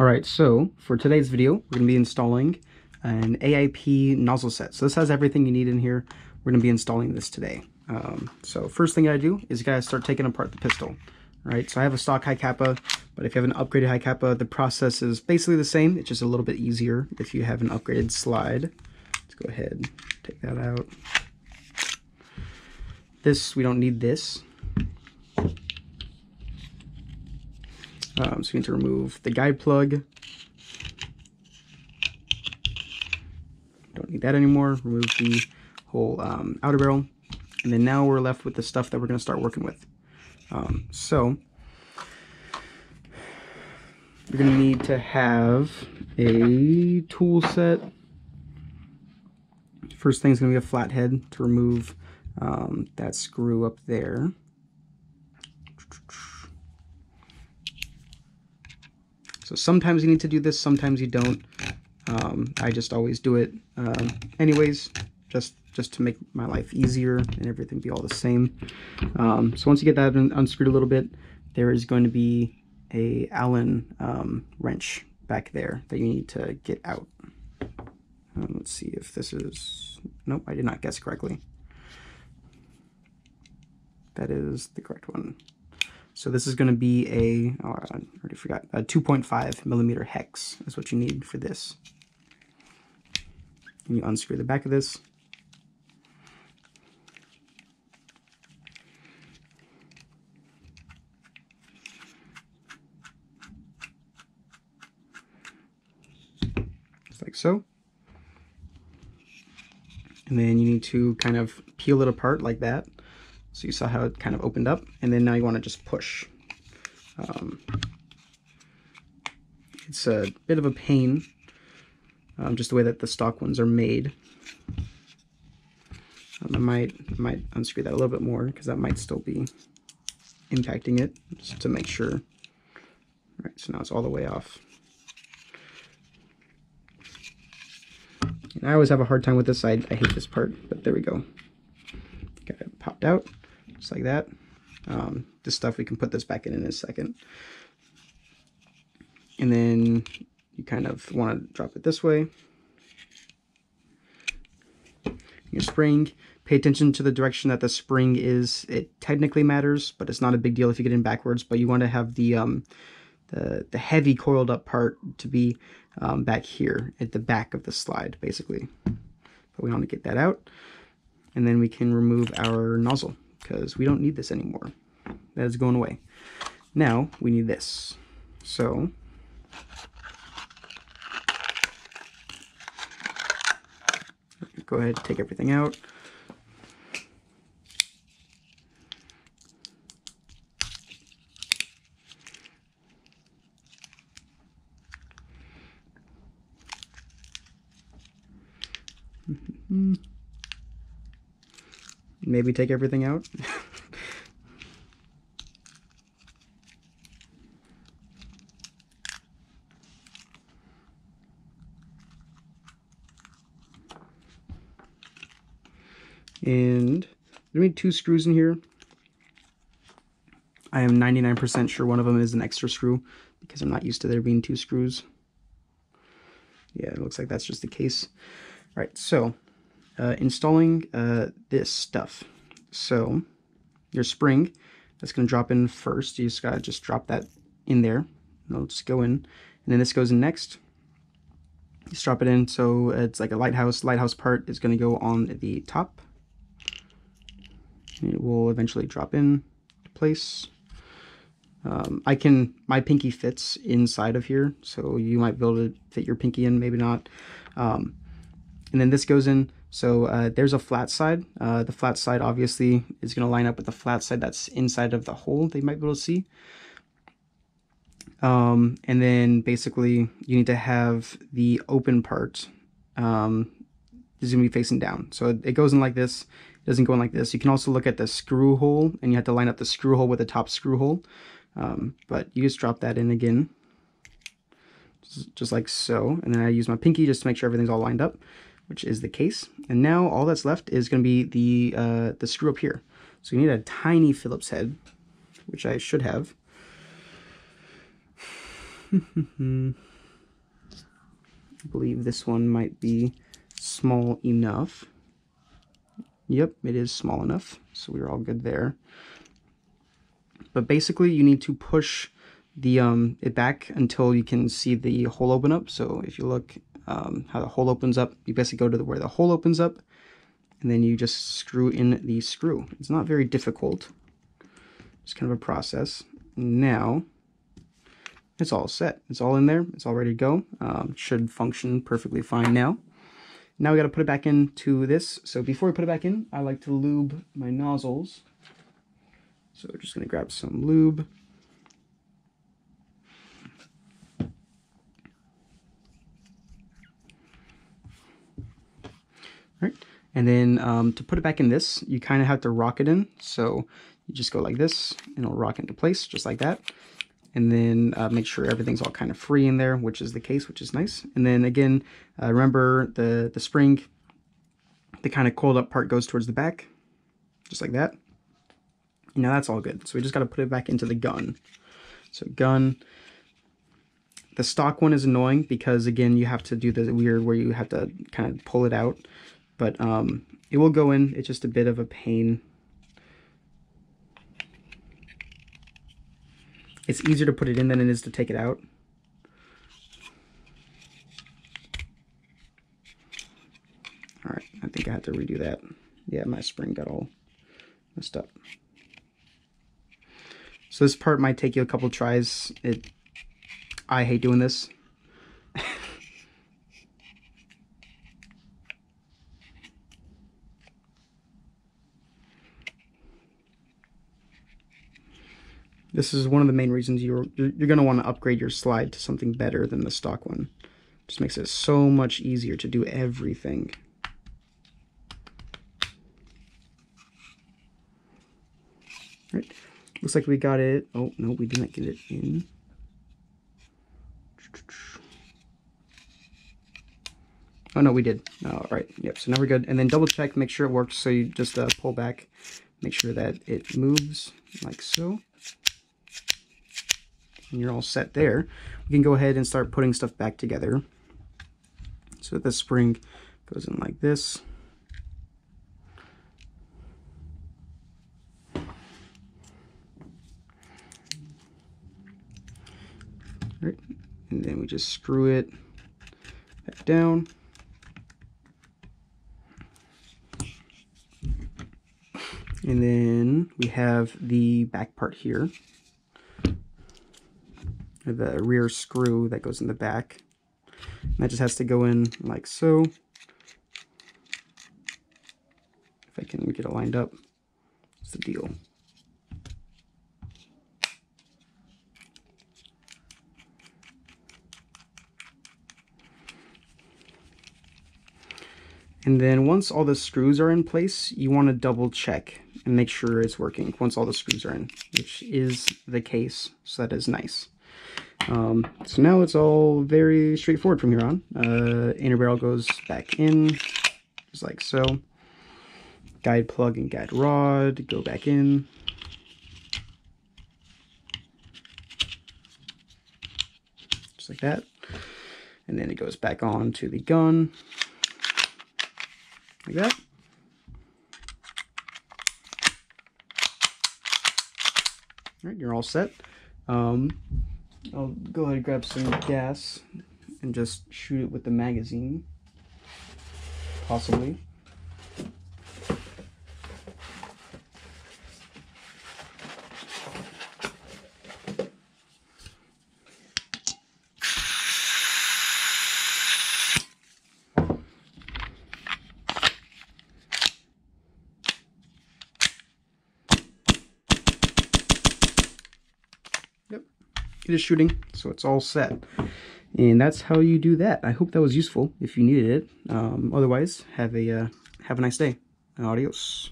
All right, so for today's video, we're going to be installing an AIP nozzle set. So this has everything you need in here. We're going to be installing this today. Um, so first thing I do is you gotta start taking apart the pistol. All right, so I have a stock Hi-Capa, but if you have an upgraded Hi-Capa, the process is basically the same. It's just a little bit easier if you have an upgraded slide. Let's go ahead, take that out. This, we don't need this. Um, so we need to remove the guide plug. Don't need that anymore. Remove the whole um, outer barrel. And then now we're left with the stuff that we're going to start working with. Um, so you're going to need to have a tool set. First thing is going to be a flathead to remove um, that screw up there. So sometimes you need to do this, sometimes you don't. Um, I just always do it um, anyways, just just to make my life easier and everything be all the same. Um, so once you get that un unscrewed a little bit, there is going to be a Allen um, wrench back there that you need to get out. Um, let's see if this is, nope, I did not guess correctly. That is the correct one. So this is going to be a, oh, I already forgot, a 2.5 millimeter hex is what you need for this. And you unscrew the back of this. Just like so. And then you need to kind of peel it apart like that. So you saw how it kind of opened up, and then now you want to just push. Um, it's a bit of a pain, um, just the way that the stock ones are made. Um, I might might unscrew that a little bit more because that might still be impacting it, just to make sure. All right, so now it's all the way off. And I always have a hard time with this side. I hate this part, but there we go. Got it popped out just like that. Um, this stuff, we can put this back in in a second. And then you kind of want to drop it this way. Your spring, pay attention to the direction that the spring is. It technically matters, but it's not a big deal if you get in backwards, but you want to have the, um, the, the heavy coiled up part to be um, back here at the back of the slide, basically. But we want to get that out. And then we can remove our nozzle because we don't need this anymore. That is going away. Now we need this. So go ahead and take everything out. Maybe take everything out. and there need two screws in here. I am 99% sure one of them is an extra screw because I'm not used to there being two screws. Yeah, it looks like that's just the case. All right, so uh, installing uh, this stuff. So your spring, that's going to drop in first. You just got to just drop that in there. It'll just go in. And then this goes in next. Just drop it in so it's like a lighthouse. Lighthouse part is going to go on the top. It will eventually drop in place. Um, I can, my pinky fits inside of here, so you might be able to fit your pinky in, maybe not. Um, and then this goes in so uh, there's a flat side. Uh, the flat side obviously is going to line up with the flat side that's inside of the hole they might be able to see. Um, and then basically you need to have the open part um, is going to be facing down. So it, goes in like this. It doesn't go in like this. You can also look at the screw hole and you have to line up the screw hole with the top screw hole. Um, but you just drop that in again. Just like so. And then I use my pinky just to make sure everything's all lined up which is the case. And now all that's left is going to be the, uh, the screw up here. So you need a tiny Phillips head, which I should have. I believe this one might be small enough. Yep, it is small enough, so we're all good there. But basically, you need to push the um, it back until you can see the hole open up. So if you look um, how the hole opens up, you basically go to the, where the hole opens up, and then you just screw in the screw. It's not very difficult. It's kind of a process. Now, it's all set. It's all in there. It's all ready to go. Um, should function perfectly fine now. Now we got to put it back into this. So before we put it back in, I like to lube my nozzles. So we're just going to grab some lube. Right. And then um, to put it back in this, you kind of have to rock it in. So you just go like this and it'll rock into place just like that. And then uh, make sure everything's all kind of free in there, which is the case, which is nice. And then again, uh, remember the, the spring, the kind of coiled up part goes towards the back, just like that. Now that's all good. So we just got to put it back into the gun. So gun, the stock one is annoying because again, you have to do the weird where you have to kind of pull it out but um, it will go in. It's just a bit of a pain. It's easier to put it in than it is to take it out. All right, I think I had to redo that. Yeah, my spring got all messed up. So this part might take you a couple tries. It, I hate doing this. This is one of the main reasons you're you're going to want to upgrade your slide to something better than the stock one. Just makes it so much easier to do everything. Right. Looks like we got it. Oh, no, we didn't get it in. Oh, no, we did. All right. Yep. So now we're good. And then double check, make sure it works. So you just uh, pull back, make sure that it moves like so and you're all set there. We can go ahead and start putting stuff back together. So the spring goes in like this. Right, and then we just screw it back down. And then we have the back part here the rear screw that goes in the back. And that just has to go in like so. If I can get it lined up, it's the deal. And then once all the screws are in place, you want to double check and make sure it's working once all the screws are in, which is the case, so that is nice. Um, so now it's all very straightforward from here on. Uh, inner barrel goes back in, just like so. Guide plug and guide rod go back in. Just like that. And then it goes back on to the gun. Like that. All right, you're all set. Um, I'll go ahead and grab some gas and just shoot it with the magazine, possibly. Is shooting, so it's all set. And that's how you do that. I hope that was useful if you needed it. Um, otherwise, have a uh, have a nice day. Adios.